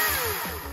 Yeah!